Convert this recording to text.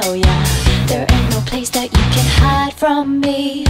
hell yeah. There ain't no place that you can hide from me.